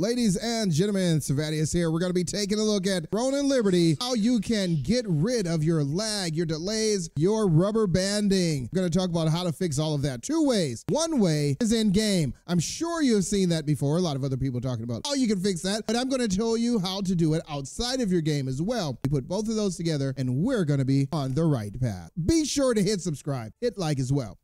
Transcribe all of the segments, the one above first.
Ladies and gentlemen, Savadious here. We're going to be taking a look at Throne and Liberty, how you can get rid of your lag, your delays, your rubber banding. We're going to talk about how to fix all of that. Two ways. One way is in game. I'm sure you've seen that before. A lot of other people talking about how you can fix that, but I'm going to tell you how to do it outside of your game as well. We put both of those together and we're going to be on the right path. Be sure to hit subscribe, hit like as well.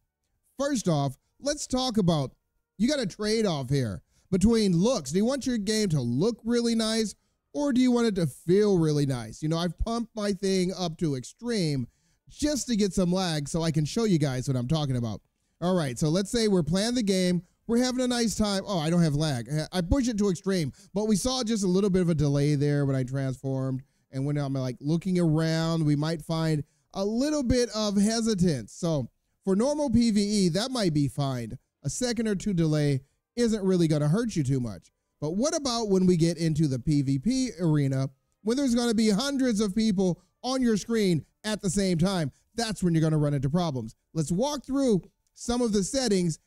First off, let's talk about you got a trade off here between looks. Do you want your game to look really nice or do you want it to feel really nice? You know, I've pumped my thing up to extreme just to get some lag so I can show you guys what I'm talking about. All right, so let's say we're playing the game. We're having a nice time. Oh, I don't have lag. I push it to extreme, but we saw just a little bit of a delay there when I transformed. And when I'm like looking around, we might find a little bit of hesitance. So for normal PvE, that might be fine. A second or two delay isn't really going to hurt you too much. But what about when we get into the PvP arena, when there's going to be hundreds of people on your screen at the same time? That's when you're going to run into problems. Let's walk through some of the settings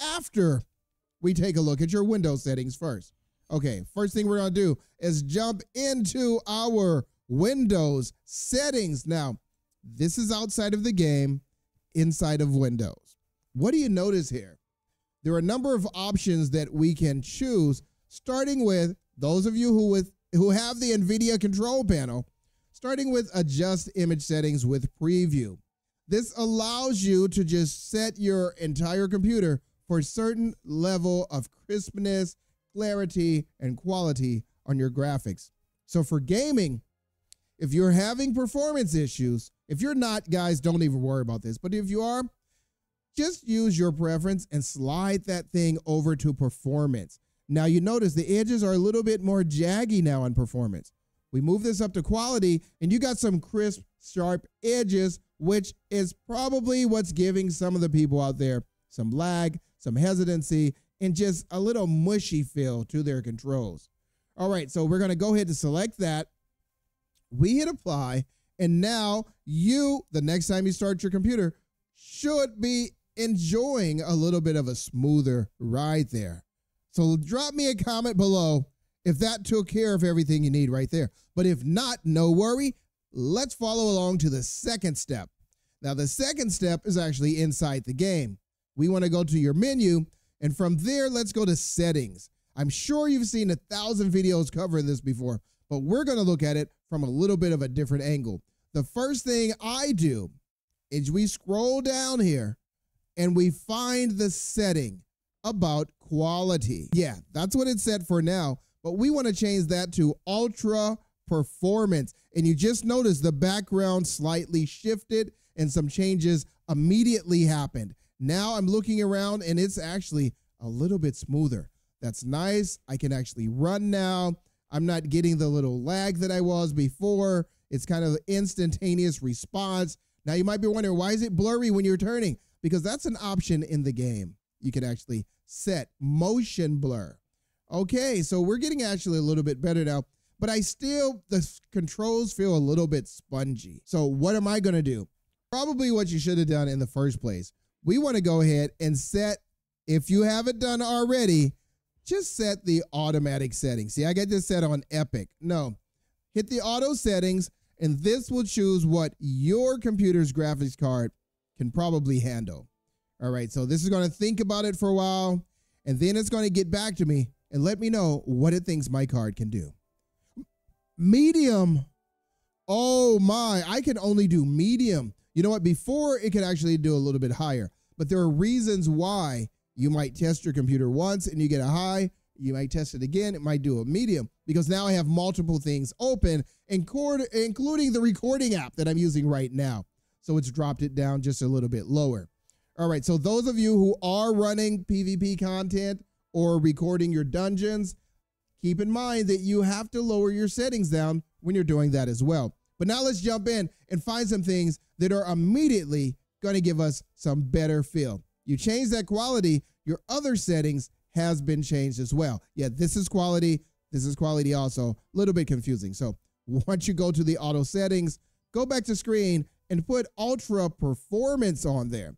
after we take a look at your Windows settings first. Okay, first thing we're going to do is jump into our Windows settings. Now, this is outside of the game, inside of Windows. What do you notice here? There are a number of options that we can choose, starting with those of you who with who have the NVIDIA control panel, starting with adjust image settings with preview. This allows you to just set your entire computer for a certain level of crispness, clarity, and quality on your graphics. So for gaming, if you're having performance issues, if you're not, guys, don't even worry about this. But if you are, just use your preference and slide that thing over to performance. Now you notice the edges are a little bit more jaggy now on performance. We move this up to quality and you got some crisp, sharp edges, which is probably what's giving some of the people out there some lag, some hesitancy, and just a little mushy feel to their controls. All right, so we're gonna go ahead and select that. We hit apply, and now you, the next time you start your computer, should be enjoying a little bit of a smoother ride there. So drop me a comment below if that took care of everything you need right there. But if not, no worry. Let's follow along to the second step. Now, the second step is actually inside the game. We want to go to your menu, and from there, let's go to settings. I'm sure you've seen a thousand videos covering this before, but we're going to look at it from a little bit of a different angle. The first thing I do is we scroll down here and we find the setting about quality. Yeah, that's what it's set for now, but we want to change that to ultra performance. And you just notice the background slightly shifted and some changes immediately happened. Now I'm looking around and it's actually a little bit smoother. That's nice. I can actually run now. I'm not getting the little lag that I was before. It's kind of instantaneous response. Now you might be wondering, why is it blurry when you're turning? Because that's an option in the game. You can actually set motion blur. Okay, so we're getting actually a little bit better now, but I still, the controls feel a little bit spongy. So what am I gonna do? Probably what you should have done in the first place. We wanna go ahead and set, if you haven't done already, just set the automatic settings. See, I got this set on epic. No, hit the auto settings and this will choose what your computer's graphics card can probably handle. All right, so this is going to think about it for a while, and then it's going to get back to me and let me know what it thinks my card can do. Medium. Oh my, I can only do medium. You know what? Before it could actually do a little bit higher, but there are reasons why you might test your computer once and you get a high, you might test it again. It might do a medium because now I have multiple things open, including the recording app that I'm using right now. So it's dropped it down just a little bit lower. All right, so those of you who are running PvP content or recording your dungeons, keep in mind that you have to lower your settings down when you're doing that as well. But now let's jump in and find some things that are immediately going to give us some better feel. You change that quality, your other settings has been changed as well. Yeah, this is quality. This is quality also. A little bit confusing. So once you go to the auto settings, go back to screen and put ultra performance on there.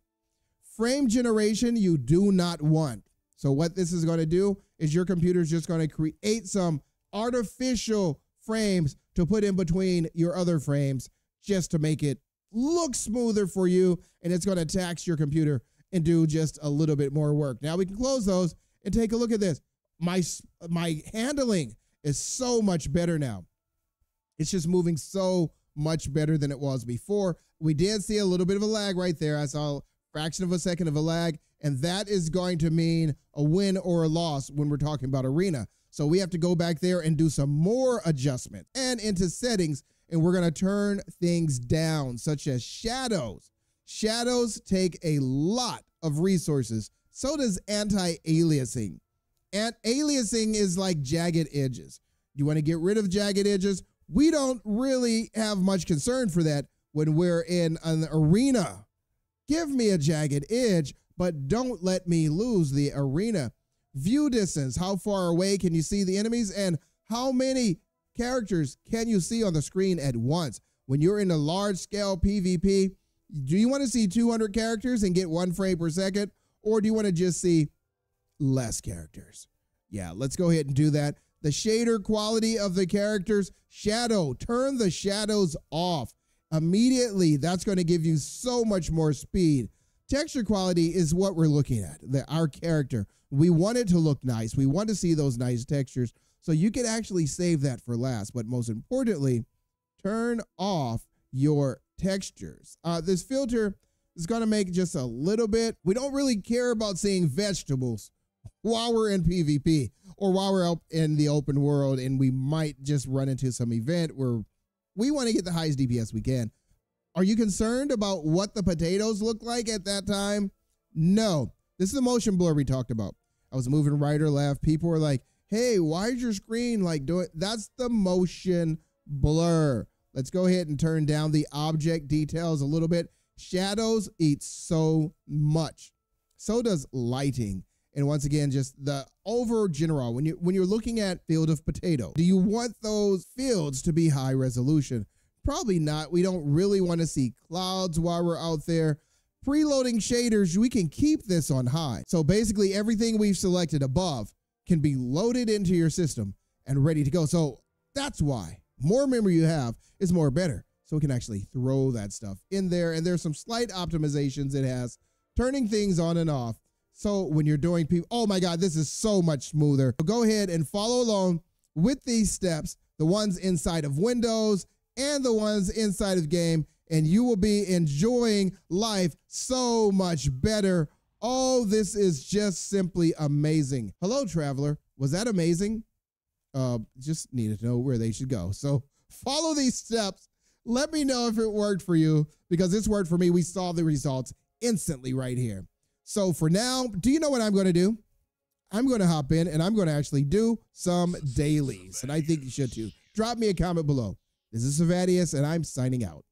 Frame generation, you do not want. So what this is going to do is your computer is just going to create some artificial frames to put in between your other frames just to make it look smoother for you. And it's going to tax your computer and do just a little bit more work. Now we can close those and take a look at this. My, my handling is so much better now. It's just moving so much better than it was before. We did see a little bit of a lag right there. I saw a fraction of a second of a lag, and that is going to mean a win or a loss when we're talking about arena. So we have to go back there and do some more adjustment and into settings, and we're going to turn things down, such as shadows. Shadows take a lot of resources. So does anti-aliasing. And aliasing is like jagged edges. You want to get rid of jagged edges? We don't really have much concern for that when we're in an arena. Give me a jagged edge, but don't let me lose the arena. View distance, how far away can you see the enemies, and how many characters can you see on the screen at once? When you're in a large scale PvP, do you want to see 200 characters and get one frame per second, or do you want to just see less characters? Yeah, let's go ahead and do that. The shader quality of the characters, shadow, turn the shadows off immediately. That's going to give you so much more speed. Texture quality is what we're looking at, the, our character. We want it to look nice. We want to see those nice textures. So you can actually save that for last. But most importantly, turn off your textures. Uh, this filter is going to make just a little bit. We don't really care about seeing vegetables while we're in PvP or while we're out in the open world and we might just run into some event where we want to get the highest DPS we can. Are you concerned about what the potatoes look like at that time? No. This is the motion blur we talked about. I was moving right or left. People were like, hey, why is your screen like doing that's the motion blur. Let's go ahead and turn down the object details a little bit. Shadows eat so much. So does lighting. And once again, just the over general, when you when you're looking at field of potato, do you want those fields to be high resolution? Probably not. We don't really want to see clouds while we're out there. Preloading shaders, we can keep this on high. So basically everything we've selected above can be loaded into your system and ready to go. So that's why more memory you have is more better. So we can actually throw that stuff in there. And there's some slight optimizations it has, turning things on and off so when you're doing people, oh my God, this is so much smoother. Go ahead and follow along with these steps, the ones inside of Windows and the ones inside of game, and you will be enjoying life so much better. Oh, this is just simply amazing. Hello, traveler. Was that amazing? Uh, just needed to know where they should go. So follow these steps. Let me know if it worked for you because it's worked for me. We saw the results instantly right here. So for now, do you know what I'm going to do? I'm going to hop in and I'm going to actually do some dailies. And I think you should too. Drop me a comment below. This is Savadious and I'm signing out.